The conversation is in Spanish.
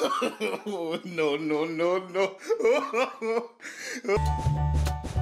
no, no, no, no.